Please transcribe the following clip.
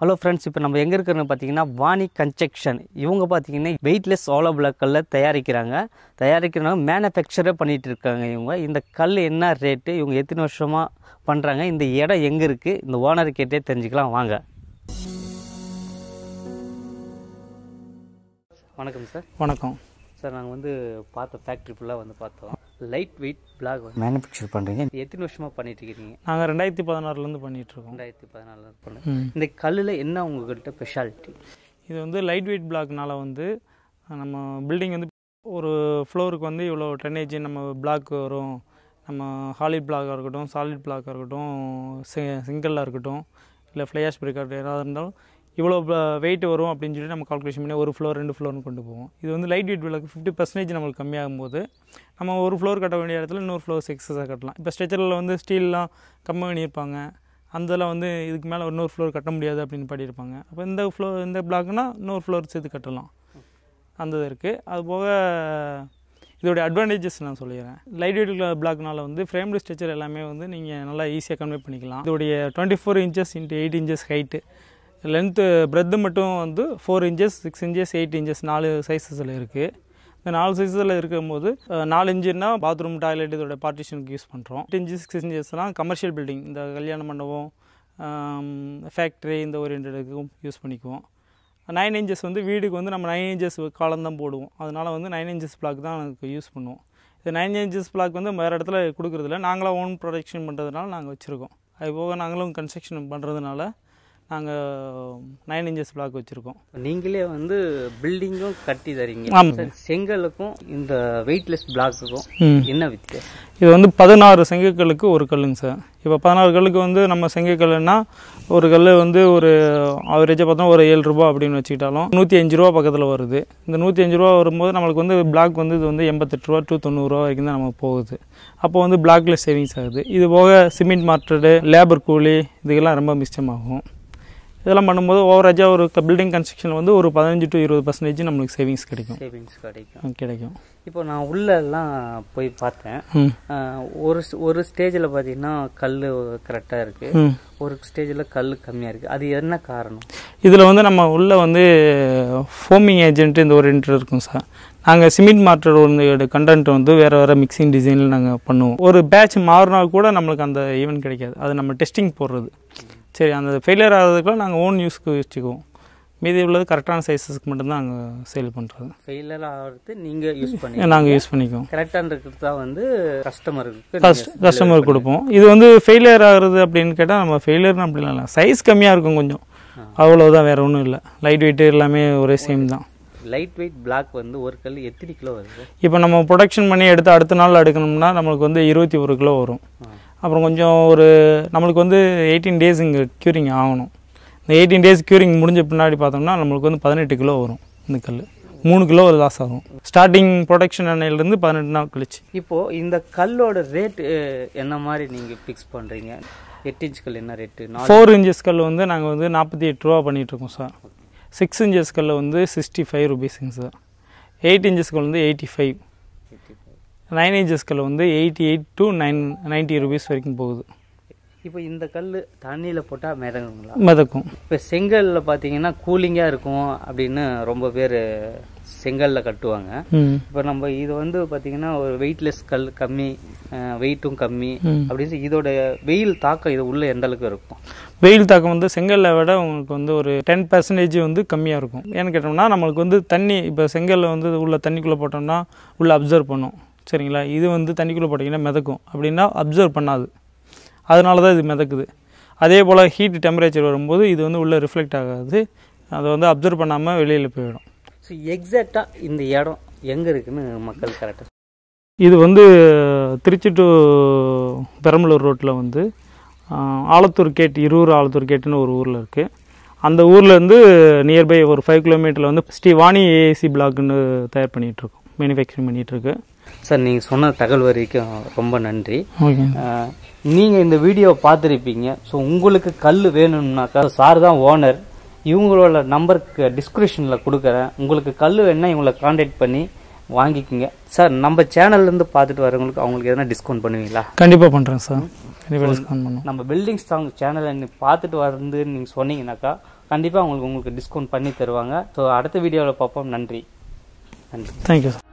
Hello friends இப்போ நம்ம எங்கே இருக்கிறோன்னு பார்த்தீங்கன்னா வாணி கன்ஸ்ட்ரக்ஷன் இவங்க பார்த்தீங்கன்னா வெயிட்லெஸ் ஓலோ கல்லை தயாரிக்கிறாங்க. தயாரிக்கிறவங்க மேனுஃபேக்சரே பண்ணிகிட்டு இருக்காங்க இவங்க. இந்த கல் என்ன ரேட்டு இவங்க எத்தனை வருஷமாக பண்ணுறாங்க இந்த இடம் எங்கே இருக்குது இந்த ஓனர் கேட்டே தெரிஞ்சுக்கலாம். வாங்க. வணக்கம் சார் வணக்கம். சார் நாங்கள் வந்து பார்த்த ஃபேக்ட்ரி ஃபுல்லாக வந்து பார்த்தோம். லைட் வெயிட் பிளாக் மேனுஃபேக்சர் பண்ணுறீங்க எத்தனை வருஷமாக பண்ணிட்டு இருக்கீங்க நாங்கள் ரெண்டாயிரத்தி பதினாறுலேருந்து பண்ணிகிட்ருக்கோம் ரெண்டாயிரத்தி பதினாலில் பண்ண இந்த கல்லில் என்ன உங்கள்கிட்ட ஸ்பெஷாலிட்டி இது வந்து லைட் வெயிட் பிளாக்னால வந்து நம்ம பில்டிங் வந்து ஒரு ஃப்ளோருக்கு வந்து இவ்வளோ டென்னேஜ் நம்ம பிளாக் வரும். நம்ம ஹாலிட் பிளாக்காக இருக்கட்டும் சாலிட் பிளாக்காக இருக்கட்டும் சி சிங்கிளாக இருக்கட்டும் இல்லை ஃப்ளையாஷ் பிரேக்கர் ஏதாவது இருந்தாலும் இவ்வளோ வெயிட் வரும் அப்படின்னு சொல்லி நம்ம கால்குலேஷன் பண்ணி ஒரு ஃப்ளோர் ரெண்டு ஃப்ளோர்னு கொண்டு போவோம். இது வந்து லைட் வெயிட் விளக்கு ஃபிஃப்டி பர்சன்டேஜ் நம்மளுக்கு கம்மியாகும் போது நம்ம ஒரு ஃப்ளோர் கட்ட வேண்டிய இடத்துல இன்னொரு ஃப்ளோர் எக்ஸஸாக கட்டலாம். இப்போ ஸ்ட்ரெச்சரில் வந்து ஸ்டீல்லாம் கம்மி பண்ணியிருப்பாங்க. அந்த வந்து இதுக்கு மேலே இன்னொரு ஃப்ளோர் கட்ட முடியாது அப்படின்னு பாடியிருப்பாங்க. அப்போ இந்த ஃப்ளோர் இந்த பிளாக்னா இன்னொரு ஃப்ளோர் சேர்த்து கட்டலாம். அந்த இது இருக்குது அது போக இதோடைய அட்வான்டேஜஸ் நான் சொல்லிடுறேன். லைட் வெயிட் பிளாக்னால வந்து ஃப்ரேம்டு ஸ்ட்ரெச்சர் எல்லாமே வந்து நீங்கள் நல்லா ஈஸியாக கன்வே பண்ணிக்கலாம். இதோடைய twenty four inches into eight inches height length breadth மட்டும் வந்து four inches six inches eight inches நாலு சைஸஸில் இருக்குது இந்த நாலு சைஸில் இருக்கும்போது நாலு இன்ச்சுன்னா பாத்ரூம் டாய்லெட் இதோட பார்ட்டிஷனுக்கு யூஸ் பண்ணுறோம் எயிட் இன்ச்சு சிக்ஸ் இன்ச்சஸ்லாம் கமர்ஷியல் பில்டிங் இந்த கல்யாண மண்டபம் ஃபேக்ட்ரி இந்த ஓரியன்டுக்கும் யூஸ் பண்ணிக்குவோம். நைன் இன்ச்சஸ் வந்து வீடுக்கு வந்து நம்ம நைன் இன்ச்சஸ் காலம் தான் போடுவோம். அதனால் வந்து நைன் இன்ச்சஸ் பிளாக் தான் எனக்கு யூஸ் பண்ணுவோம். இது நைன் இன்ச்சஸ் பிளாக் வந்து வேறு இடத்துல கொடுக்குறதில்ல. நாங்களாக ஓன் ப்ரொடக்ஷன் பண்ணுறதுனால நாங்கள் வச்சுருக்கோம். அது போக நாங்களும் கன்ஸ்ட்ரக்ஷன் பண்ணுறதுனால நாங்கள் நைன் இன்ச்சஸ் பிளாக் வச்சுருக்கோம். நீங்களே வந்து பில்டிங்கும் கட்டி தரீங்க. செங்கலுக்கும் இந்த வெயிட்லெஸ் பிளாக்குக்கும் என்ன வித்தியாசம்? இது வந்து பதினாறு செங்கக்கல்லுக்கு ஒரு கல்லுங்க சார். இப்போ பதினாறு கல்லுக்கு வந்து நம்ம செங்கக்கல்லுன்னா ஒரு கல் வந்து ஒரு ஆவரேஜாக பார்த்தோம்னா ஒரு ஏழு ரூபா அப்படின்னு வச்சுக்கிட்டாலும் நூற்றி அஞ்சு ரூபா பக்கத்தில் வருது. இந்த நூற்றி அஞ்சு ரூபா வரும்போது நம்மளுக்கு வந்து பிளாக் வந்து இது வந்து எண்பத்தெட்டு ரூபா டு தொண்ணூறுரூவா வரைக்கும் தான் நமக்கு போகுது. அப்போ வந்து பிளாக்ல சேவிங்ஸ் ஆகுது. இது போக சிமெண்ட் மார்ட்டடு லேபர் கூலி இதுக்கெல்லாம் ரொம்ப மிச்சமாகும். இதெல்லாம் பண்ணும்போது ஓவரேஜாக ஒரு பில்டிங் கன்ஸ்ட்ரக்ஷன் வந்து ஒரு பதினஞ்சு டு இருபது பர்சன்டேஜ் நம்மளுக்கு சேவிங்ஸ் கிடைக்கும். சேவிங்ஸ் கிடைக்கும். கிடைக்கும். இப்போ நான் உள்ள எல்லாம் போய் பார்த்தேன். ஒரு ஒரு ஸ்டேஜில் பார்த்தீங்கன்னா கல் கரெக்டாக இருக்கு. ம். ஒரு ஸ்டேஜில் கல் கம்மியாக இருக்கு. அது என்ன காரணம்? இதில் வந்து நம்ம உள்ளே வந்து ஃபோமிங் ஏஜென்ட் இந்த ஒரு இன்டர் இருக்கும் சார் நாங்கள் சிமெண்ட் மாற்றோட வந்து கண்டென்ட் வந்து வேறு வேறு மிக்சிங் டிசைனில் நாங்கள் பண்ணுவோம். ஒரு பேட்ச் மாறினா கூட நம்மளுக்கு அந்த ஈவெண்ட் கிடைக்காது. அது நம்ம டெஸ்டிங் போடுறது. சரி அந்த ஃபெயிலியர் ஆகிறதுக்குலாம் நாங்கள் ஓன் யூஸ்க்கு வச்சுக்குவோம். மீதி உள்ளது கரெக்டான சைஸஸ்க்கு மட்டும்தான் நாங்கள் சேல் பண்ணுறது ஃபெயிலியர் ஆகிறது நீங்கள் யூஸ் பண்ணி நாங்கள் யூஸ் பண்ணிக்குவோம். கரெக்டாக இருக்கிறது தான் வந்து கஸ்டமருக்கு கஸ்ட் கஸ்டமருக்கு கொடுப்போம். இது வந்து ஃபெயிலியர் ஆகுறது அப்படின்னு கேட்டால் நம்ம ஃபெயிலியர்னு அப்படிலாம் இல்லை சைஸ் கம்மியாக இருக்கும் கொஞ்சம். அவ்வளோதான் வேறு ஒன்றும் இல்லை. லைட் வெயிட் எல்லாமே ஒரே சேம் தான். லைட் வெயிட் பிளாக் வந்து ஒரு கல் எத்தனை கிலோ வருது? இப்போ நம்ம ப்ரொடக்ஷன் பண்ணி எடுத்து அடுத்த நாள் எடுக்கணும்னா நம்மளுக்கு வந்து இருபத்தி ஒரு கிலோ வரும். அப்புறம் கொஞ்சம் ஒரு நம்மளுக்கு வந்து எயிட்டீன் டேஸ் இங்கே க்யூரிங் ஆகணும். இந்த எயிட்டீன் டேஸ் க்யூரிங் முடிஞ்ச பின்னாடி பார்த்தோம்னா நம்மளுக்கு வந்து பதினெட்டு கிலோ வரும் இந்த கல் மூணு கிலோ லாஸ் ஆகும். ஸ்டார்டிங் ப்ரொடக்ஷன் அன்னையிலேருந்து பதினெட்டு நாள் கழிச்சு. இப்போ இந்த கல்லோட ரேட் என்ன மாதிரி நீங்க ஃபிக்ஸ் பண்றீங்க? எட்டு இன்ச் கல் என்ன ரேட்டு ஃபோர் இன்ச்சஸ் கல் வந்து நாங்கள் வந்து நாற்பத்தி எட்டு ரூபா பண்ணிகிட்ருக்கோம் சார் சிக்ஸ் இன்ச்சஸ் கல் வந்து சிக்ஸ்டி ஃபைவ் ருபீஸுங்க சார் எயிட் இன்ச்சஸ் கல் வந்து எயிட்டி ஃபைவ் நைன் இன்ச்சஸ் கல் வந்து eighty eight to nine ninety rupees வரைக்கும் போகுது. இப்போ இந்த கல் தண்ணியில போட்டா மிதங்குங்களா மிதக்கும். இப்போ செங்கல்ல பார்த்தீங்கன்னா கூலிங்கா இருக்கும் அப்படின்னு ரொம்ப பேர் செங்கல்ல கட்டுவாங்க. இப்போ நம்ம இது வந்து பார்த்தீங்கன்னா ஒரு வெயிட்லெஸ் கல் கம்மி வெயிட்டும் கம்மி. அப்படின்னு இதோட வெயில் தாக்கம் இது உள்ள எந்த அளவுக்கு இருக்கும்? வெயில் தாக்கம் வந்து செங்கல்லை விட உங்களுக்கு வந்து ஒரு டென் பர்சன்டேஜ் வந்து கம்மியாக இருக்கும். ஏன்னு கேட்டோம்னா நம்மளுக்கு வந்து தண்ணி இப்போ செங்கல்ல வந்து உள்ள தண்ணிக்குள்ளே போட்டோம்னா உள்ள அப்சர்வ் பண்ணும். சரிங்களா? இது வந்து தண்ணிக்குள்ளே போட்டிங்கன்னா மிதக்கும். அப்படின்னா அப்சர்வ் பண்ணாது. அதனால தான் இது மிதக்குது. அதே போல் ஹீட் டெம்பரேச்சர் வரும்போது இது வந்து உள்ளே ரிஃப்ளெக்ட் ஆகாது. அதை வந்து அப்சர்வ் பண்ணாமல் வெளியில் போயிடும். ஸோ எக்ஸாக்டா இந்த இடம் எங்க இருக்குன்னு மக்கள் கரெக்டாக இது வந்து திருச்சி டு பெரம்பலூர் ரோட்டில் வந்து ஆலத்தூர் கேட் இருவூர் ஆலத்தூர் கேட்டுன்னு ஒரு ஊரில் இருக்குது அந்த ஊர்லேருந்து நியர்பை ஒரு ஃபைவ் கிலோமீட்டரில் வந்து ஸ்ரீ வாணி ஏஏசி பிளாக்னு தயார் பண்ணிகிட்ருக்கோம் மேனுஃபேக்சரிங் பண்ணிகிட்ருக்கு சார் நீங்கள் சொன்ன தகவல் வரைக்கும் ரொம்ப நன்றி. ஓகே. அஹ், நீங்க இந்த வீடியோ பார்த்துருப்பீங்க. ஸோ உங்களுக்கு கல் வேணும்னாக்கா சார் தான் ஓனர். இவங்களோட நம்பருக்கு டிஸ்கிரிப்ஷனில் கொடுக்குறேன். உங்களுக்கு கல் வேணும்னா இவங்களை காண்டாக்ட் பண்ணி வாங்கிக்கோங்க. சார் நம்ம சேனல்லேருந்து பார்த்துட்டு வரவங்களுக்கு அவங்களுக்கு எதனா டிஸ்கவுண்ட் பண்ணுவீங்களா? கண்டிப்பாக பண்ணுறேன் சார். கண்டிப்பாக டிஸ்கவுண்ட் பண்ணுவோம். நம்ம பில்டிங் ஸ்ட்ராங் சேனலை நீ பார்த்துட்டு வந்து நீங்கள் சொன்னீங்கன்னாக்கா கண்டிப்பாக உங்களுக்கு உங்களுக்கு டிஸ்கவுண்ட் பண்ணி தருவாங்க. ஸோ அடுத்த வீடியோவில் பார்ப்போம். நன்றி. நன்றி. Thank you sir